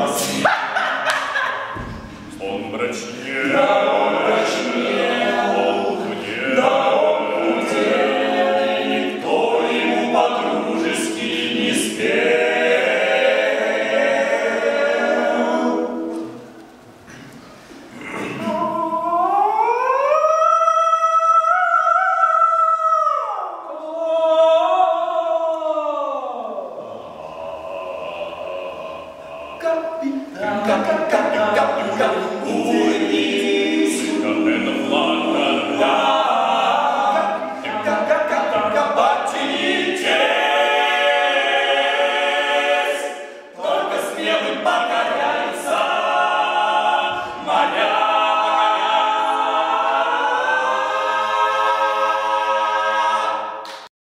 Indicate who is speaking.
Speaker 1: vlasy.
Speaker 2: On mračně. No.
Speaker 1: Ooh.